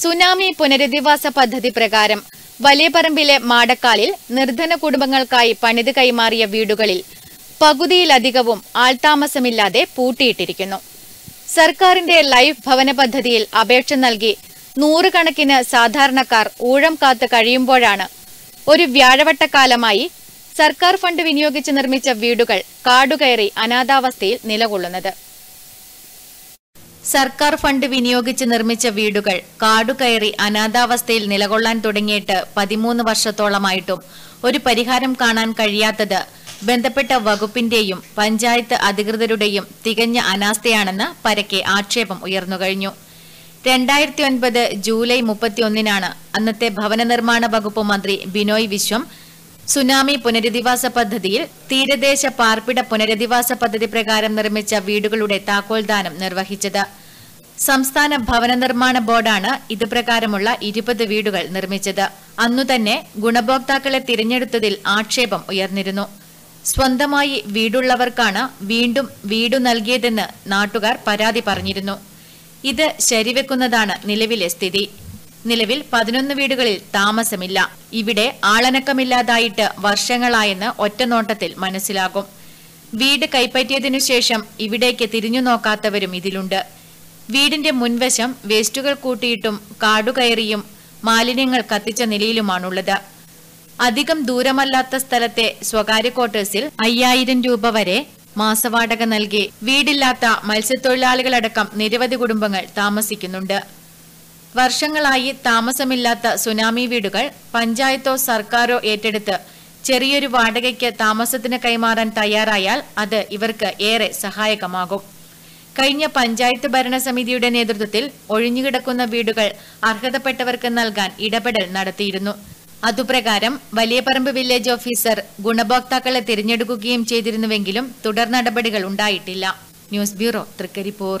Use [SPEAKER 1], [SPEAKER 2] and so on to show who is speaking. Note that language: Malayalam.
[SPEAKER 1] സുനാമി പുനരധിവാസ പദ്ധതി പ്രകാരം വലിയപറമ്പിലെ മാടക്കാലിൽ നിർധന കുടുംബങ്ങൾക്കായി പണിത് കൈമാറിയ വീടുകളിൽ പകുതിയിലധികവും ആൾതാമസമില്ലാതെ പൂട്ടിയിട്ടിരിക്കുന്നു. സർക്കാരിന്റെ ലൈഫ് ഭവന പദ്ധതിയിൽ അപേക്ഷ നൽകി നൂറുകണക്കിന് സാധാരണക്കാർ ഊഴം കാത്ത് കഴിയുമ്പോഴാണ് ഒരു വ്യാഴവട്ടക്കാലമായി സർക്കാർ ഫണ്ട് വിനിയോഗിച്ച് നിർമ്മിച്ച വീടുകൾ കാടുകയറി അനാഥാവസ്ഥയിൽ നിലകൊള്ളുന്നത്. സർക്കാർ ഫണ്ട് വിനിയോഗിച്ച് നിർമ്മിച്ച വീടുകൾ കാടുകയറി അനാഥാവസ്ഥയിൽ നിലകൊള്ളാൻ തുടങ്ങിയിട്ട് പതിമൂന്ന് വർഷത്തോളമായിട്ടും ഒരു പരിഹാരം കാണാൻ കഴിയാത്തത് ബന്ധപ്പെട്ട വകുപ്പിന്റെയും പഞ്ചായത്ത് അധികൃതരുടെയും തികഞ്ഞ അനാസ്ഥയാണെന്ന് പരക്കെ ആക്ഷേപം ഉയർന്നുകഴിഞ്ഞു രണ്ടായിരത്തി ഒൻപത് ജൂലൈ മുപ്പത്തിയൊന്നിനാണ് അന്നത്തെ ഭവന നിർമ്മാണ വകുപ്പ് മന്ത്രി ബിനോയ് വിശ്വം സുനാമി പുനരധിവാസ പദ്ധതിയിൽ തീരദേശ പാർപ്പിട പുനരധിവാസ പദ്ധതി പ്രകാരം നിർമ്മിച്ച വീടുകളുടെ താക്കോൽദാനം നിർവഹിച്ചത്. സംസ്ഥാന ഭവന നിർമ്മാണ ബോർഡാണ് ഇതുപ്രകാരമുള്ള ഇരുപത് വീടുകൾ നിർമ്മിച്ചത്. അന്നുതന്നെ ഗുണഭോക്താക്കളെ തിരഞ്ഞെടുത്തതിൽ ആക്ഷേപം ഉയർന്നിരുന്നു. സ്വന്തമായി വീടുള്ളവർക്കാണ് വീണ്ടും വീടു നൽകിയതെന്ന് നാട്ടുകാർ പരാതി പറഞ്ഞിരുന്നു. ഇത് ശരിവെക്കുന്നതാണ് നിലവിലെ സ്ഥിതി. നിലവിൽ പതിനൊന്ന് വീടുകളിൽ താമസമില്ല. ഇവിടെ ആളനക്കമില്ലാതായിട്ട് വർഷങ്ങളായെന്ന് ഒറ്റനോട്ടത്തിൽ മനസ്സിലാകും. വീട് കൈപ്പറ്റിയതിനു ശേഷം ഇവിടേക്ക് തിരിഞ്ഞു നോക്കാത്തവരും ഇതിലുണ്ട്. വീടിന്റെ മുൻവശം വേസ്റ്റുകൾ കൂട്ടിയിട്ടും കാടുകയറിയും മാലിന്യങ്ങൾ കത്തിച്ച നിലയിലുമാണുള്ളത്. അധികം ദൂരമല്ലാത്ത സ്ഥലത്തെ സ്വകാര്യ ക്വാർട്ടേഴ്സിൽ അയ്യായിരം രൂപ വരെ മാസവാടക നൽകി. വീടില്ലാത്ത മത്സ്യത്തൊഴിലാളികളടക്കം നിരവധി കുടുംബങ്ങൾ താമസിക്കുന്നുണ്ട്. വർഷങ്ങളായി താമസമില്ലാത്ത സുനാമി വീടുകൾ പഞ്ചായത്തോ സർക്കാരോ ഏറ്റെടുത്ത് ചെറിയൊരു വാടകയ്ക്ക് താമസത്തിന് കൈമാറാൻ തയ്യാറായാൽ അത് ഇവർക്ക് ഏറെ സഹായകമാകും. കഴിഞ്ഞ പഞ്ചായത്ത് ഭരണസമിതിയുടെ നേതൃത്വത്തിൽ ഒഴിഞ്ഞുകിടക്കുന്ന വീടുകൾ അർഹതപ്പെട്ടവർക്ക് നൽകാൻ ഇടപെടൽ നടത്തിയിരുന്നു. അതുപ്രകാരം വലിയപറമ്പ് വില്ലേജ് ഓഫീസർ ഗുണഭോക്താക്കളെ തിരഞ്ഞെടുക്കുകയും ചെയ്തിരുന്നുവെങ്കിലും തുടർ നടപടികൾ ഉണ്ടായിട്ടില്ല. News bureau Trikaripur.